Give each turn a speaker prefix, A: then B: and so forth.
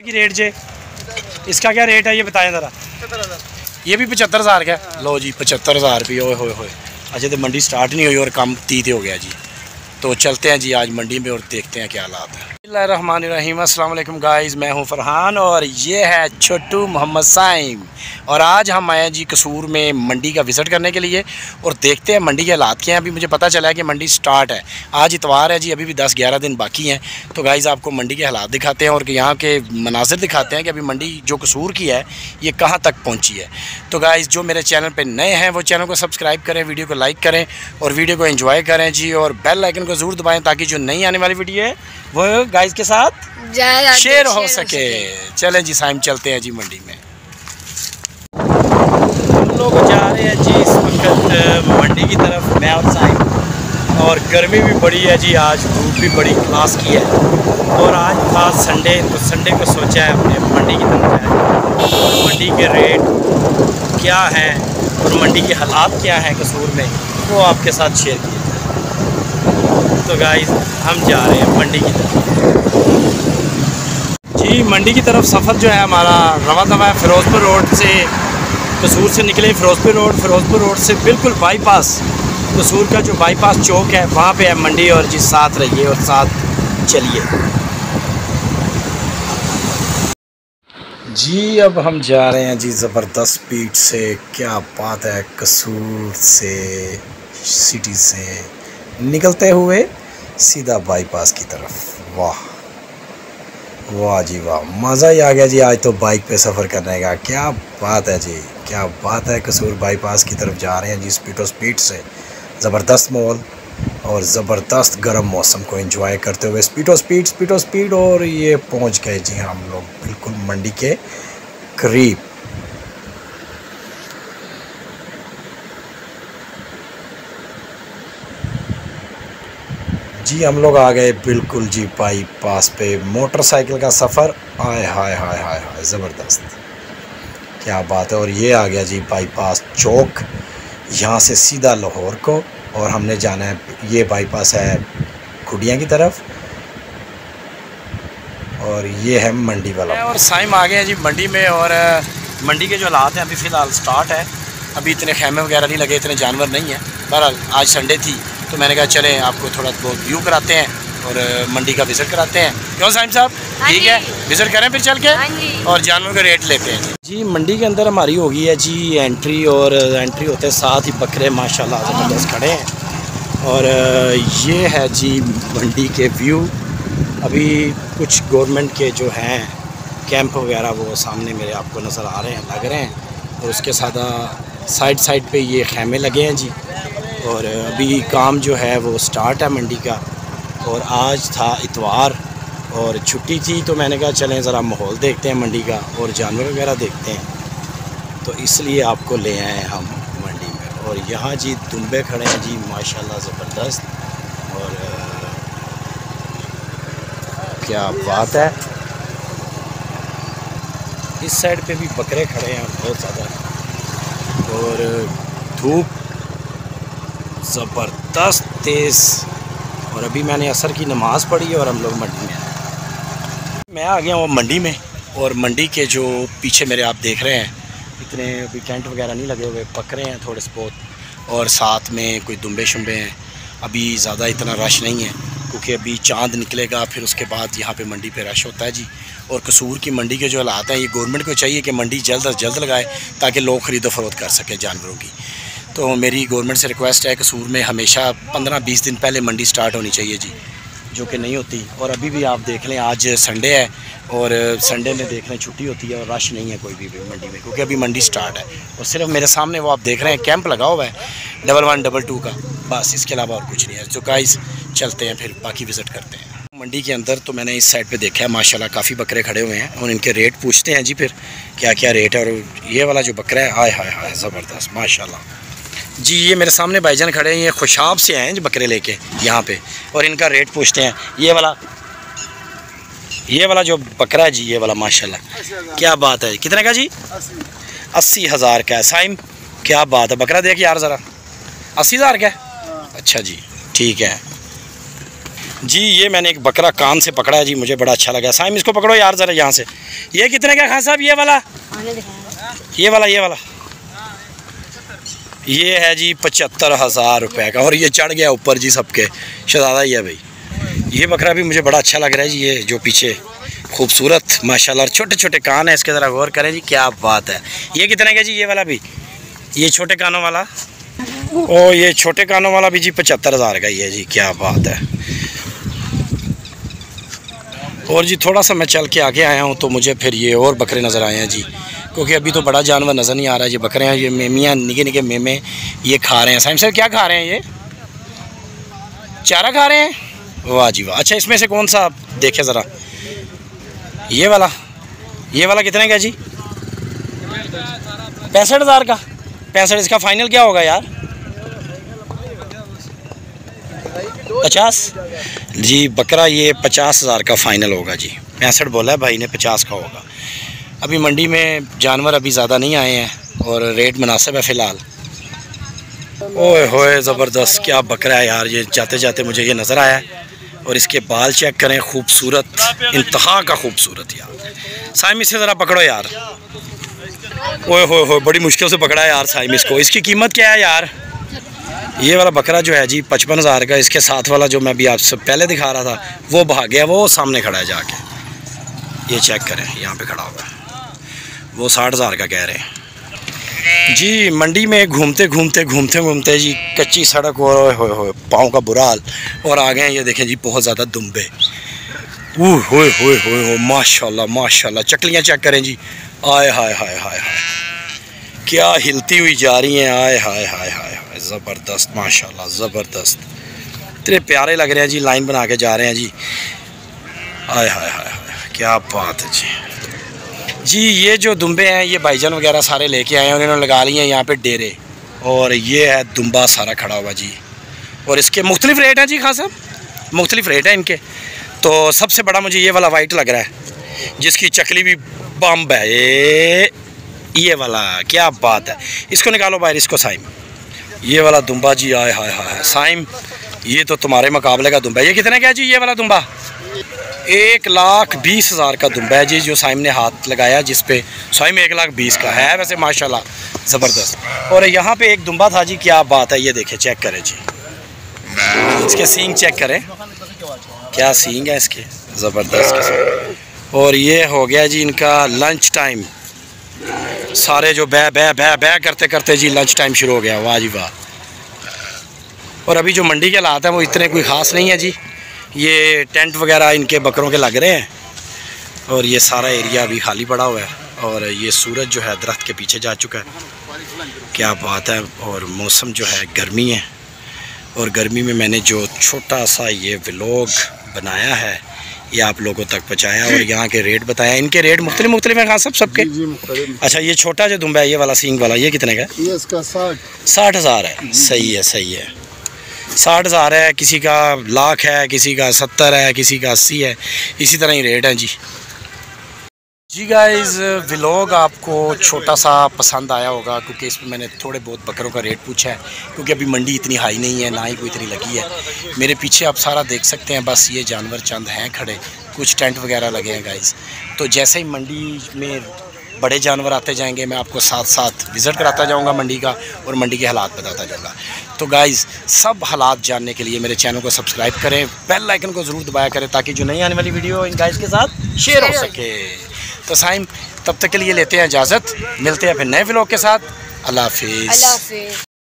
A: की रेट जे? इसका क्या रेट है? ये बताएँ ज़रा। ये भी पचहत्तर हज़ार का लो जी, पचहत्तर हज़ार रुपये, ओए, होए होए। अच्छा तो मंडी स्टार्ट नहीं हुई और काम तीते हो गया जी। तो चलते हैं जी आज मंडी में और देखते हैं क्या हालात है। अल्लाम गाइज़ मैं हूँ फरहान और ये है छोटू मोहम्मद साइम। और आज हम आए जी कसूर में मंडी का विज़िट करने के लिए और देखते हैं मंडी के हालात क्या हैं। अभी मुझे पता चला है कि मंडी स्टार्ट है। आज इतवार है जी, अभी भी दस ग्यारह दिन बाकी हैं। तो गाइज़ आपको मंडी के हालात दिखाते हैं और यहाँ के मनाजिर दिखाते हैं कि अभी मंडी जो कसूर की है, ये कहाँ तक पहुँची है। तो गाइज़ जो मेरे चैनल पर नए हैं, वो चैनल को सब्सक्राइब करें, वीडियो को लाइक करें और वीडियो को इन्जॉय करें जी और बेल आइकन को ज़रूर दबाएँ ताकि जो नई आने वाली वीडियो है, वो गाइस के साथ? शेयर हो सके। चलें जी साइम चलते हैं जी मंडी में। हम लोग जा रहे हैं जी इस वक्त मंडी की तरफ़ मैं और साइम और गर्मी भी बड़ी है जी आज धूप भी बड़ी क्लास की है। और आज था संडे तो संडे को सोचा है अपने मंडी की तरफ़ जाए। और मंडी के रेट क्या हैं और मंडी के हालात क्या हैं कसूर में वो आपके साथ शेयर किए। तो गाइस हम जा रहे हैं मंडी की तरफ़। जी, मंडी की तरफ़ सफ़र जो है हमारा रवा दवा है फ़िरोज़पुर रोड से कसूर से निकले फ़िरोज़पुर रोड। फ़िरोज़पुर रोड से बिल्कुल बाईपास कसूर का जो बाईपास चौक है, वहाँ पे है मंडी और जी साथ रहिए और साथ चलिए। जी, अब हम जा रहे हैं जी ज़बरदस्त स्पीड से। क्या बात है, कसूर से सिटी से। निकलते हुए सीधा बाईपास की तरफ़। वाह। वाह जी वाह। मज़ा ही आ गया जी आज तो बाइक पे सफ़र करने का। क्या बात है जी। क्या बात है कसूर बाईपास की तरफ़ जा रहे हैं जी स्पीडो स्पीड से। ज़बरदस्त माहौल और ज़बरदस्त गर्म मौसम को एंजॉय करते हुए स्पीडो स्पीड स्पीडो स्पीड और ये पहुँच गए जी हम लोग। बिल्कुल मंडी के करीब। जी, हम लोग आ गए बिल्कुल जी पाई पास पे। मोटरसाइकिल का सफ़र, आए, हाय हाय हाय हाय, ज़बरदस्त। क्या बात है, और ये आ गया जी बाईपास चौक। यहाँ से सीधा लाहौर को, और हमने जाना है, ये बाईपास है खुडिया की तरफ़। और ये है मंडी वाला। और साइम आ गए हैं जी मंडी में, और मंडी के जो हालात हैं, अभी फ़िलहाल स्टार्ट है। अभी इतने खेमे वगैरह नहीं लगे, इतने जानवर नहीं हैं। बहरहाल, आज संडे थी। तो मैंने कहा चलें आपको थोड़ा बहुत व्यू कराते हैं और मंडी का विज़िट कराते हैं। क्यों साहिब साहब? हाँ ठीक है विज़िट करें फिर चल के हाँ और जानवर का रेट लेते हैं। जी मंडी के अंदर हमारी हो गई है जी एंट्री और एंट्री होते हैं साथ ही बकरे माशाल्लाह ज़बरदस्त खड़े हैं। और ये है जी मंडी के व्यू अभी कुछ गवर्नमेंट के जो हैं कैंप वगैरह वो सामने मेरे आपको नज़र आ रहे हैं लग रहे हैं। और उसके साथ साइड साइड पे ये खेमे लगे हैं जी। और अभी काम जो है वो स्टार्ट है मंडी का, और आज था इतवार, और छुट्टी थी तो मैंने कहा चलें ज़रा माहौल देखते हैं मंडी का, और जानवर वगैरह देखते हैं। तो इसलिए आपको ले आए हैं हम मंडी में, और यहाँ जी दुम्बे खड़े हैं जी, माशाल्लाह ज़बरदस्त, और क्या बात है। इस साइड पे भी बकरे खड़े हैं बहुत ज़्यादा, और धूप ज़बरदस्त तेज़। और अभी मैंने असर की नमाज़ पढ़ी है और हम लोग मंडी में मैं आ गया हूँ मंडी में और मंडी के जो पीछे मेरे आप देख रहे हैं, इतने अभी टेंट वगैरह नहीं लगे हुए, पक रहे हैं थोड़े से बहुत। और साथ में कोई दुम्बे शुम्बे हैं। अभी ज़्यादा इतना रश नहीं है, क्योंकि अभी चाँद निकलेगा, फिर उसके बाद यहाँ पे मंडी पे रश होता है जी। और कसूर की मंडी के जो हालात हैं, ये गवर्नमेंट को चाहिए कि मंडी जल्द अज जल्द लगाए, ताकि लोग ख़रीदो फरोख्त कर सकें जानवरों की। तो मेरी गवर्नमेंट से रिक्वेस्ट है कि सूर में हमेशा पंद्रह बीस दिन पहले मंडी स्टार्ट होनी चाहिए जी, जो कि नहीं होती। और अभी भी आप देख लें, आज संडे है और संडे में देख लें, छुट्टी होती है और रश नहीं है कोई भी भी मंडी में, क्योंकि अभी मंडी स्टार्ट है। और सिर्फ़ मेरे सामने वो आप देख रहे हैं, कैंप लगा हुआ है, डबल वन, डबल टू का। बस इसके अलावा और कुछ नहीं है। तो गाइस चलते हैं फिर, बाकी विज़िट करते हैं। मंडी के अंदर तो मैंने इस साइड पे देखा है, माशाल्लाह काफ़ी बकरे खड़े हुए हैं और इनके रेट पूछते हैं जी फिर क्या क्या रेट है? और ये वाला जो बकरा है हाय हाय हाय ज़बरदस्त, माशाल्लाह। जी ये मेरे सामने भाईजान खड़े हैं ये खुशाब से आए हैं बकरे लेके यहाँ पे। और इनका रेट पूछते हैं। ये वाला ये वाला जो बकरा है जी ये वाला माशाल्लाह क्या बात है। कितने का जी? अस्सी। हज़ार का है। साइम क्या बात है। बकरा देख यार ज़रा। अस्सी हज़ार का अच्छा जी ठीक है। जी ये मैंने एक बकरा कान से पकड़ा है जी मुझे बड़ा अच्छा लगा। साइम इसको पकड़ो यार ज़रा यहाँ से। ये कितने का खान साहब? ये वाला? ये वाला ये वाला। ये है जी पचहत्तर हज़ार रुपये का। और ये चढ़ गया ऊपर जी सबके। शहजादा ही है भाई। ये बकरा भी मुझे बड़ा अच्छा लग रहा है जी, ये जो पीछे खूबसूरत, माशाल्लाह छोटे छोटे कान है, इसके ज़रा गौर करें जी, क्या बात है। ये कितने का जी, ये वाला भी? ये छोटे कानों वाला? ओ, ये छोटे कानों वाला भी जी पचहत्तर हज़ार का ही है जी, क्या बात है। और जी थोड़ा सा मैं चल के आगे आया हूँ तो मुझे फिर ये और बकरे नज़र आए हैं जी। क्योंकि अभी तो बड़ा जानवर नज़र नहीं आ रहा है, ये बकरे हैं, ये मेमियाँ निके निके मेमे ये खा रहे हैं। साइम सर, क्या खा रहे हैं ये? चारा खा रहे हैं? वाह जी वाह। अच्छा इसमें से कौन सा आप देखे ज़रा। ये वाला? ये वाला कितने का जी? पैंसठ हज़ार का। पैंसठ, इसका फाइनल क्या होगा यार? पचास? जी, बकरा ये पचास हज़ार का फ़ाइनल होगा जी। पैंसठ बोला है, भाई ने पचास का होगा। अभी मंडी में जानवर अभी ज़्यादा नहीं आए हैं और रेट मुनासिब है फ़िलहाल। ओए होए, ज़बरदस्त, क्या बकरा है यार, ये जाते जाते मुझे ये नज़र आया और इसके बाल चेक करें, खूबसूरत, इंतहा का खूबसूरत यार। साइम, इसे ज़रा पकड़ो यार। ओए होए होए, बड़ी मुश्किल से पकड़ा है यार साइम इसको। इसकी कीमत क्या है यार? ये वाला बकरा जो है जी, पचपन हज़ार का, इसके साथ वाला जो मैं अभी आपसे पहले दिखा रहा था, वो भाग गया, वो सामने खड़ा है जाके। ये चेक करें, यहाँ पे खड़ा हुआ है। वो साठ हज़ार का कह रहे हैं। जी, मंडी में घूमते घूमते घूमते घूमते जी, कच्ची सड़क हो हो हो पाँव का बुरा और आ गए ये देखें जी, बहुत ज़्यादा दुम्बे। ओह होए होए होए हो माशाल्लाह माशाल्लाह, चकलियाँ चेक करें जी। आए, हाय हाय हाय हाय। क्या हिलती हुई जा रही हैं, आए, हाय हाय हाय हाय, ज़बरदस्त, माशाल्लाह, ज़बरदस्त। इतने प्यारे लग रहे हैं जी, लाइन बना के जा रहे हैं जी। आय हाय हाय हाय, क्या बात है जी। जी, ये जो दुम्बे हैं, ये भाईजान वगैरह सारे लेके आए हैं, उन्होंने लगा लिए हैं यहाँ पे डेरे। और ये है दुम्बा सारा खड़ा हुआ जी। और इसके मुख्तलिफ़ रेट हैं जी, खास साहब? मुख्तलिफ़ रेट हैं इनके। तो सबसे बड़ा मुझे ये वाला वाइट लग रहा है, जिसकी चकली भी बम्ब है। ये वाला, क्या बात है। इसको निकालो बाहर, इसको साइम। ये वाला दुम्बा जी, आए, हाय हाय साइम। ये तो तुम्हारे मुकाबले का दुम्बा ये कितने का जी, ये वाला दुम्बा एक लाख बीस हज़ार का दुम्बा है जी, जो साइम ने हाथ लगाया, जिस पे साइम एक लाख बीस का है। वैसे माशाल्लाह ज़बरदस्त। और यहाँ पे एक दुम्बा था जी, क्या बात है, ये देखे चेक करें जी। इसके सींग चेक करें। क्या सींग है इसके? ज़बरदस्त और ये हो गया जी इनका लंच टाइम सारे जो बै बै बै बै करते करते जी लंच टाइम शुरू हो गया। वाह जी वाह। और अभी जो मंडी के हालात हैं, वो इतने कोई ख़ास नहीं है जी। ये टेंट वगैरह इनके बकरों के लग रहे हैं। और ये सारा एरिया अभी खाली पड़ा हुआ है। और ये सूरज जो है दरख्त के पीछे जा चुका है। क्या बात है। और मौसम जो है गर्मी है। और गर्मी में मैंने जो छोटा सा ये व्लॉग बनाया है ये आप लोगों तक पहुँचाया और यहाँ के रेट बताया। इनके रेट मुख्तलि मुख्तलिफ़ हैं सब सबके? अच्छा ये छोटा जो दुम्बा है ये वाला सींग वाला ये कितने का
B: ये इसका साठ।
A: साठ हज़ार है। सही है सही है। साठ हज़ार है, किसी का लाख है, किसी का सत्तर है, किसी का अस्सी है। इसी तरह ही रेट है जी। जी गाइस व्लॉग आपको छोटा सा पसंद आया होगा, क्योंकि इसमें मैंने थोड़े बहुत बकरों का रेट पूछा है, क्योंकि अभी मंडी इतनी हाई नहीं है, ना ही कोई इतनी लगी है। मेरे पीछे आप सारा देख सकते हैं, बस ये जानवर चंद हैं खड़े, कुछ टेंट वगैरह लगे हैं गाइस तो जैसे ही मंडी में बड़े जानवर आते जाएँगे, मैं आपको साथ साथ विज़िट कराता जाऊँगा मंडी का, और मंडी के हालात बताता जाऊँगा। तो गाइज़ सब हालात जानने के लिए मेरे चैनल को सब्सक्राइब करें बेल आइकन को ज़रूर दबाया करें ताकि जो नई आने वाली वीडियो इन गाइज़ के साथ शेयर हो सके। तो साइम तब तक के लिए लेते हैं इजाज़त मिलते हैं फिर नए ब्लॉग के साथ। अल्लाह हाफिज़।